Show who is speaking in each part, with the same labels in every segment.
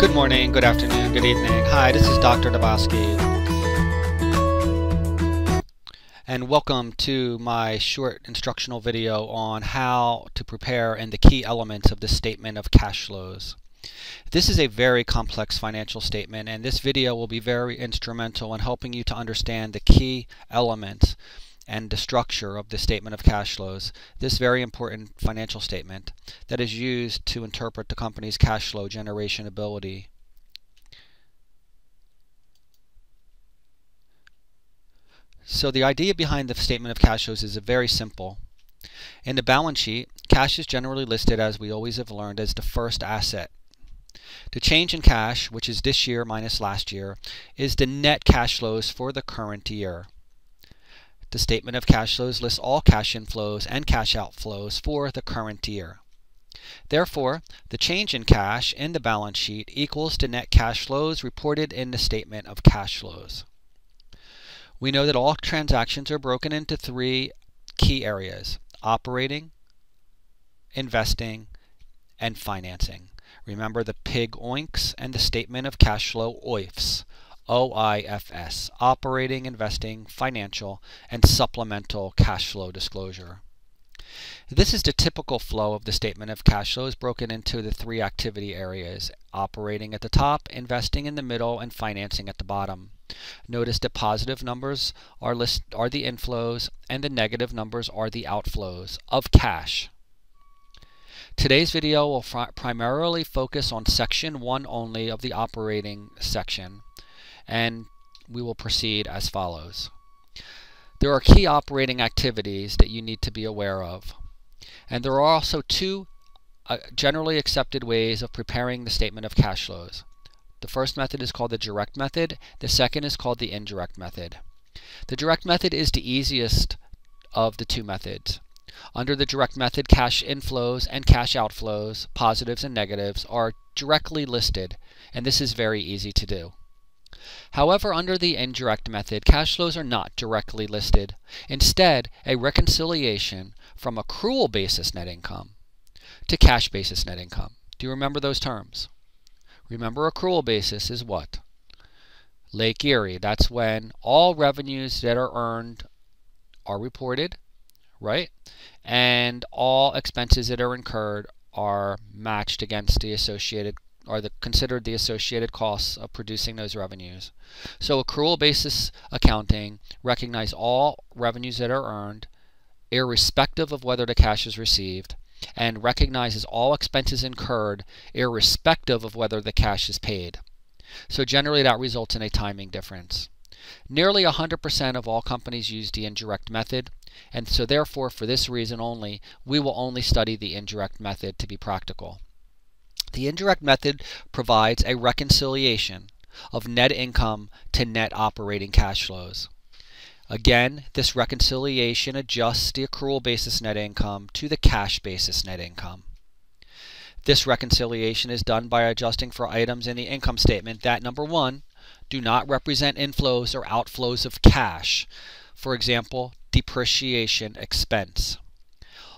Speaker 1: Good morning, good afternoon, good evening. Hi, this is Dr. DeBoskey. And welcome to my short instructional video on how to prepare and the key elements of the statement of cash flows. This is a very complex financial statement and this video will be very instrumental in helping you to understand the key elements and the structure of the statement of cash flows, this very important financial statement that is used to interpret the company's cash flow generation ability. So the idea behind the statement of cash flows is very simple. In the balance sheet, cash is generally listed as we always have learned as the first asset. The change in cash, which is this year minus last year, is the net cash flows for the current year. The statement of cash flows lists all cash inflows and cash outflows for the current year. Therefore, the change in cash in the balance sheet equals the net cash flows reported in the statement of cash flows. We know that all transactions are broken into three key areas, operating, investing, and financing. Remember the pig oinks and the statement of cash flow OIFs. OIFS, Operating, Investing, Financial, and Supplemental Cash Flow Disclosure. This is the typical flow of the statement of cash flows broken into the three activity areas, operating at the top, investing in the middle, and financing at the bottom. Notice the positive numbers are, list, are the inflows and the negative numbers are the outflows of cash. Today's video will primarily focus on section 1 only of the operating section and we will proceed as follows. There are key operating activities that you need to be aware of. And there are also two uh, generally accepted ways of preparing the statement of cash flows. The first method is called the direct method. The second is called the indirect method. The direct method is the easiest of the two methods. Under the direct method, cash inflows and cash outflows, positives and negatives, are directly listed, and this is very easy to do. However, under the indirect method, cash flows are not directly listed. Instead, a reconciliation from accrual basis net income to cash basis net income. Do you remember those terms? Remember accrual basis is what? Lake Erie. That's when all revenues that are earned are reported, right? And all expenses that are incurred are matched against the associated are the, considered the associated costs of producing those revenues. So accrual basis accounting recognize all revenues that are earned irrespective of whether the cash is received and recognizes all expenses incurred irrespective of whether the cash is paid. So generally that results in a timing difference. Nearly 100% of all companies use the indirect method, and so therefore for this reason only, we will only study the indirect method to be practical. The indirect method provides a reconciliation of net income to net operating cash flows. Again, this reconciliation adjusts the accrual basis net income to the cash basis net income. This reconciliation is done by adjusting for items in the income statement that, number one, do not represent inflows or outflows of cash. For example, depreciation expense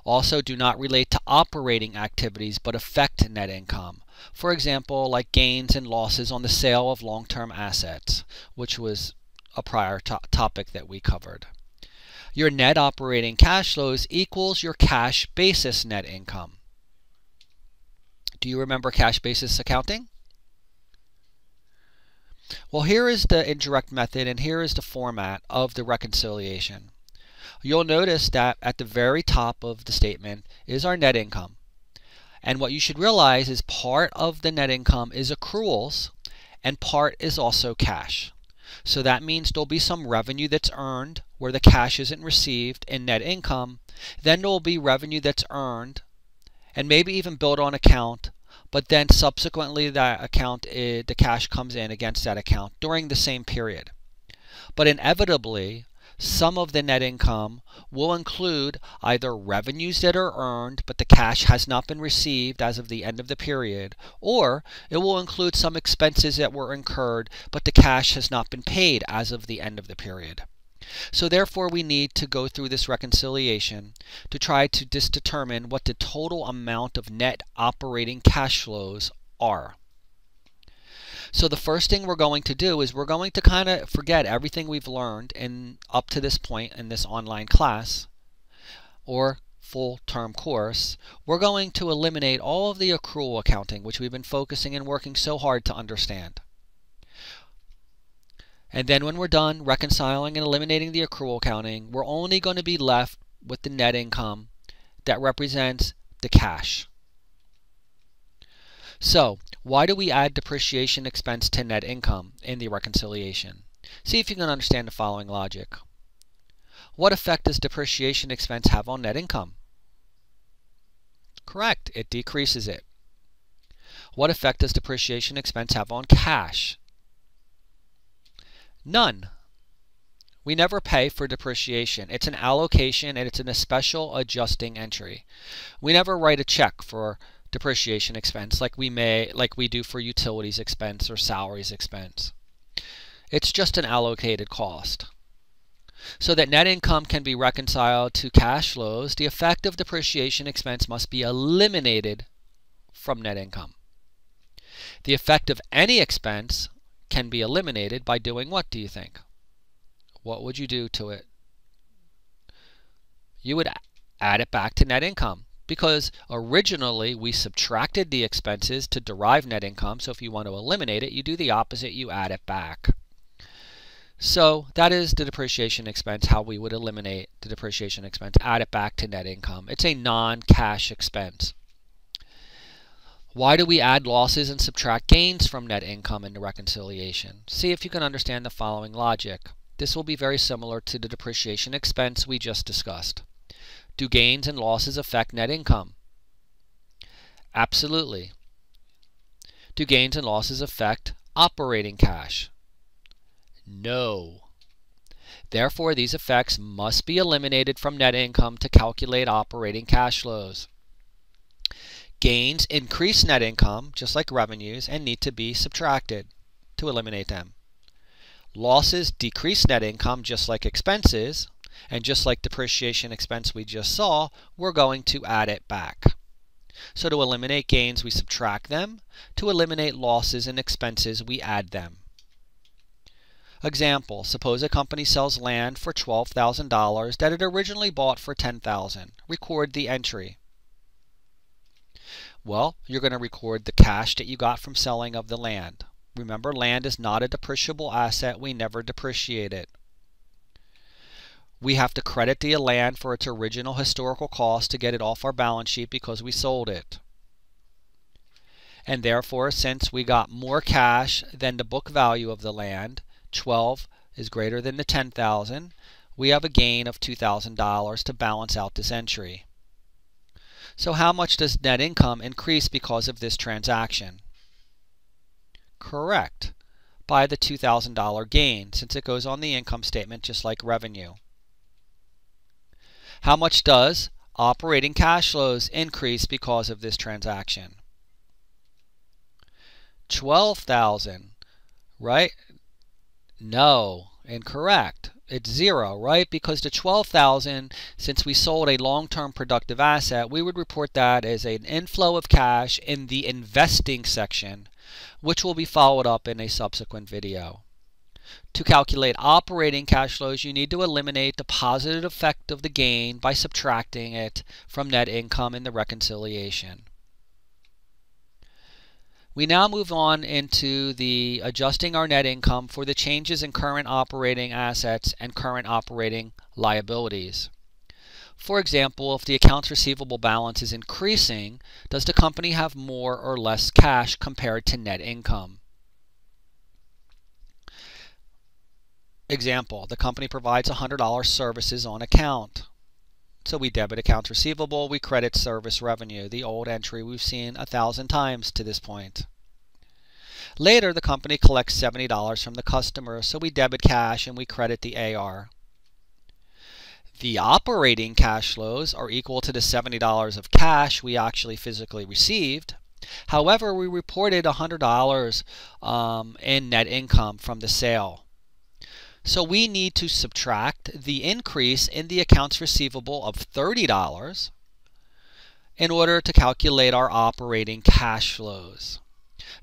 Speaker 1: also do not relate to operating activities but affect net income. For example, like gains and losses on the sale of long-term assets, which was a prior to topic that we covered. Your net operating cash flows equals your cash basis net income. Do you remember cash basis accounting? Well, here is the indirect method and here is the format of the reconciliation you'll notice that at the very top of the statement is our net income. And what you should realize is part of the net income is accruals and part is also cash. So that means there'll be some revenue that's earned where the cash isn't received in net income. Then there'll be revenue that's earned and maybe even billed on account, but then subsequently that account, is, the cash comes in against that account during the same period. But inevitably, some of the net income will include either revenues that are earned but the cash has not been received as of the end of the period, or it will include some expenses that were incurred but the cash has not been paid as of the end of the period. So therefore we need to go through this reconciliation to try to just determine what the total amount of net operating cash flows are. So the first thing we're going to do is we're going to kind of forget everything we've learned in up to this point in this online class or full term course. We're going to eliminate all of the accrual accounting which we've been focusing and working so hard to understand. And then when we're done reconciling and eliminating the accrual accounting, we're only going to be left with the net income that represents the cash. So, why do we add depreciation expense to net income in the reconciliation? See if you can understand the following logic. What effect does depreciation expense have on net income? Correct, it decreases it. What effect does depreciation expense have on cash? None. We never pay for depreciation. It's an allocation and it's in a special adjusting entry. We never write a check for depreciation expense like we may like we do for utilities expense or salaries expense. It's just an allocated cost. So that net income can be reconciled to cash flows, the effect of depreciation expense must be eliminated from net income. The effect of any expense can be eliminated by doing what do you think? What would you do to it? You would add it back to net income because originally we subtracted the expenses to derive net income. So if you want to eliminate it, you do the opposite, you add it back. So that is the depreciation expense, how we would eliminate the depreciation expense, add it back to net income. It's a non-cash expense. Why do we add losses and subtract gains from net income in the reconciliation? See if you can understand the following logic. This will be very similar to the depreciation expense we just discussed. Do gains and losses affect net income? Absolutely. Do gains and losses affect operating cash? No. Therefore, these effects must be eliminated from net income to calculate operating cash flows. Gains increase net income, just like revenues, and need to be subtracted to eliminate them. Losses decrease net income, just like expenses, and just like depreciation expense we just saw, we're going to add it back. So to eliminate gains, we subtract them. To eliminate losses and expenses, we add them. Example, suppose a company sells land for $12,000 that it originally bought for 10,000. Record the entry. Well, you're going to record the cash that you got from selling of the land. Remember, land is not a depreciable asset. We never depreciate it. We have to credit the land for its original historical cost to get it off our balance sheet because we sold it. And therefore, since we got more cash than the book value of the land, 12 is greater than the 10,000, we have a gain of $2,000 to balance out this entry. So how much does net income increase because of this transaction? Correct. By the $2,000 gain, since it goes on the income statement just like revenue. How much does operating cash flows increase because of this transaction? 12,000, right? No, incorrect it's zero, right? Because the 12,000, since we sold a long-term productive asset, we would report that as an inflow of cash in the investing section, which will be followed up in a subsequent video. To calculate operating cash flows, you need to eliminate the positive effect of the gain by subtracting it from net income in the reconciliation. We now move on into the adjusting our net income for the changes in current operating assets and current operating liabilities. For example, if the accounts receivable balance is increasing, does the company have more or less cash compared to net income? Example, the company provides $100 services on account. So we debit accounts receivable, we credit service revenue, the old entry we've seen a thousand times to this point. Later, the company collects $70 from the customer, so we debit cash and we credit the AR. The operating cash flows are equal to the $70 of cash we actually physically received. However, we reported $100 um, in net income from the sale. So we need to subtract the increase in the accounts receivable of $30 in order to calculate our operating cash flows.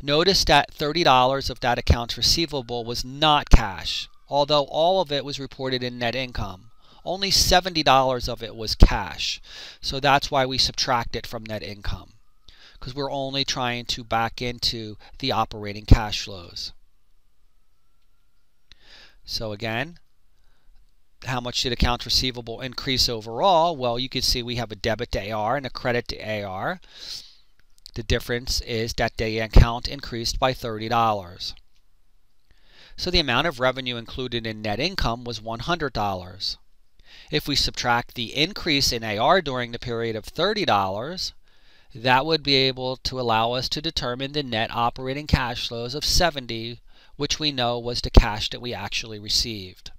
Speaker 1: Notice that $30 of that accounts receivable was not cash, although all of it was reported in net income. Only $70 of it was cash. So that's why we subtract it from net income because we're only trying to back into the operating cash flows. So again, how much did accounts receivable increase overall? Well, you can see we have a debit to AR and a credit to AR. The difference is that the account increased by $30. So the amount of revenue included in net income was $100. If we subtract the increase in AR during the period of $30, that would be able to allow us to determine the net operating cash flows of 70, which we know was the cash that we actually received.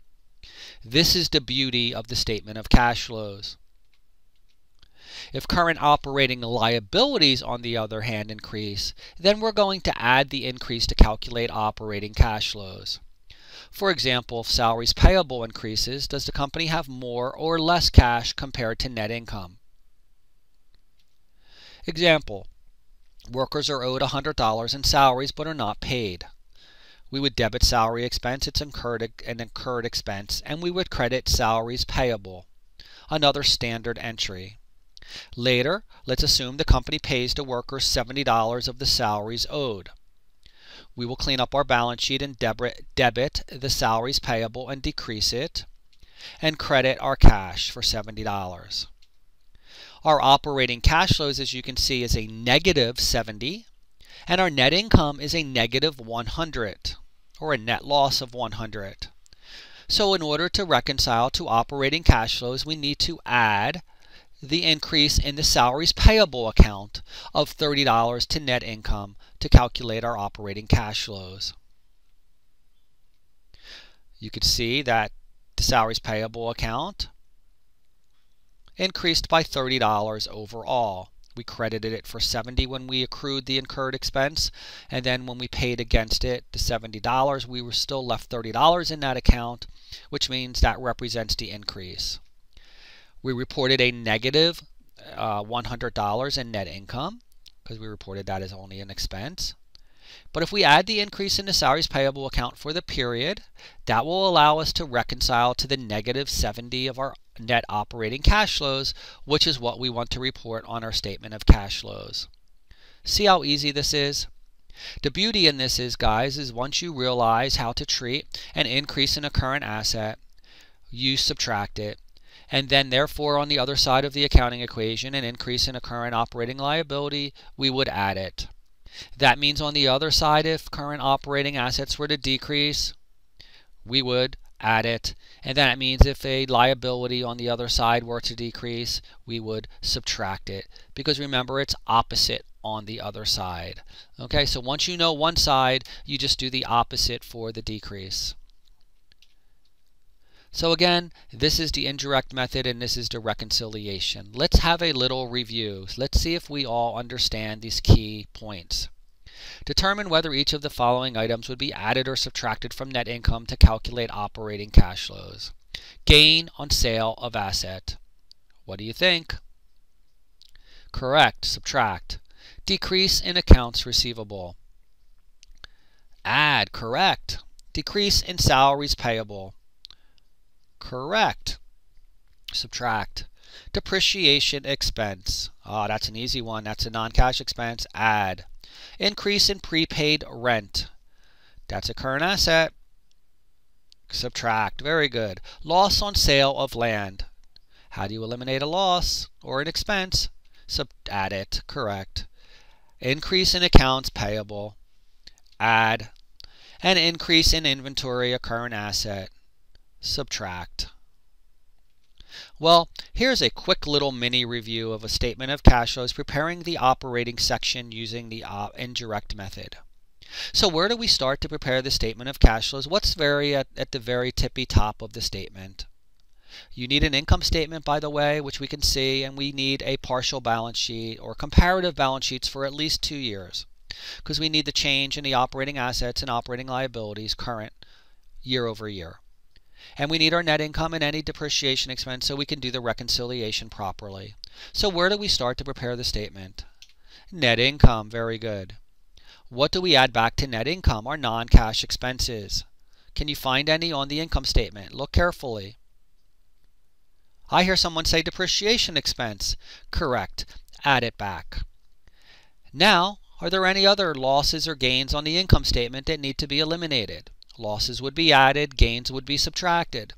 Speaker 1: This is the beauty of the statement of cash flows. If current operating liabilities, on the other hand, increase, then we're going to add the increase to calculate operating cash flows. For example, if salaries payable increases, does the company have more or less cash compared to net income? Example, workers are owed $100 in salaries but are not paid. We would debit salary expense, it's incurred an incurred expense, and we would credit salaries payable, another standard entry. Later, let's assume the company pays the workers $70 of the salaries owed. We will clean up our balance sheet and debit, debit the salaries payable and decrease it, and credit our cash for $70. Our operating cash flows, as you can see, is a negative 70, and our net income is a negative 100, or a net loss of 100. So in order to reconcile to operating cash flows, we need to add the increase in the salaries payable account of $30 to net income to calculate our operating cash flows. You could see that the salaries payable account increased by $30 overall. We credited it for 70 when we accrued the incurred expense, and then when we paid against it the $70, we were still left $30 in that account, which means that represents the increase. We reported a negative uh, $100 in net income because we reported that as only an expense. But if we add the increase in the salaries payable account for the period, that will allow us to reconcile to the negative 70 of our net operating cash flows, which is what we want to report on our statement of cash flows. See how easy this is? The beauty in this is, guys, is once you realize how to treat an increase in a current asset, you subtract it. And then, therefore, on the other side of the accounting equation, an increase in a current operating liability, we would add it. That means on the other side, if current operating assets were to decrease, we would add it. And that means if a liability on the other side were to decrease, we would subtract it. Because remember, it's opposite on the other side. Okay, so once you know one side, you just do the opposite for the decrease. So again, this is the indirect method and this is the reconciliation. Let's have a little review. Let's see if we all understand these key points. Determine whether each of the following items would be added or subtracted from net income to calculate operating cash flows. Gain on sale of asset. What do you think? Correct. Subtract. Decrease in accounts receivable. Add. Correct. Decrease in salaries payable. Correct. Subtract. Depreciation expense. Ah, oh, that's an easy one. That's a non-cash expense. Add. Increase in prepaid rent. That's a current asset. Subtract. Very good. Loss on sale of land. How do you eliminate a loss or an expense? Sub add it. Correct. Increase in accounts payable. Add. An increase in inventory, a current asset subtract. Well, here's a quick little mini review of a statement of cash flows preparing the operating section using the indirect method. So where do we start to prepare the statement of cash flows? What's very at, at the very tippy top of the statement? You need an income statement, by the way, which we can see, and we need a partial balance sheet or comparative balance sheets for at least two years because we need the change in the operating assets and operating liabilities current year over year. And we need our net income and any depreciation expense so we can do the reconciliation properly. So where do we start to prepare the statement? Net income, very good. what do we add back to net income, our non-cash expenses? Can you find any on the income statement? Look carefully. I hear someone say depreciation expense. Correct. Add it back. Now, are there any other losses or gains on the income statement that need to be eliminated? Losses would be added, gains would be subtracted.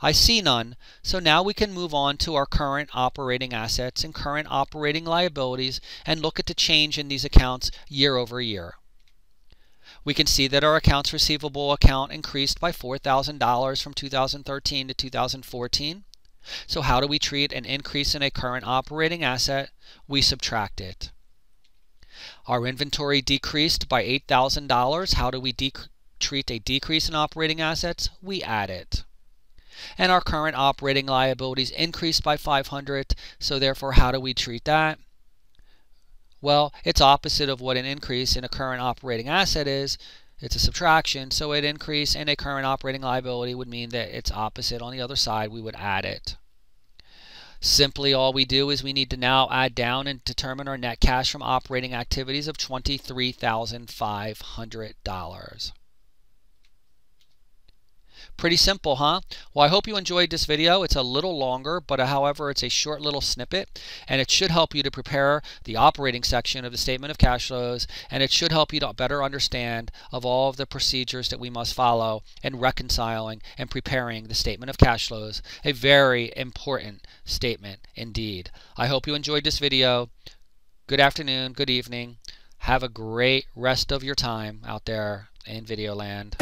Speaker 1: I see none, so now we can move on to our current operating assets and current operating liabilities and look at the change in these accounts year over year. We can see that our accounts receivable account increased by $4,000 from 2013 to 2014. So how do we treat an increase in a current operating asset? We subtract it. Our inventory decreased by $8,000. How do we treat a decrease in operating assets? We add it and our current operating liabilities increased by 500 so therefore how do we treat that well it's opposite of what an increase in a current operating asset is it's a subtraction so an increase in a current operating liability would mean that it's opposite on the other side we would add it Simply all we do is we need to now add down and determine our net cash from operating activities of $23,500. Pretty simple, huh? Well, I hope you enjoyed this video. It's a little longer, but uh, however, it's a short little snippet, and it should help you to prepare the operating section of the statement of cash flows, and it should help you to better understand of all of the procedures that we must follow in reconciling and preparing the statement of cash flows, a very important statement indeed. I hope you enjoyed this video. Good afternoon, good evening. Have a great rest of your time out there in Videoland.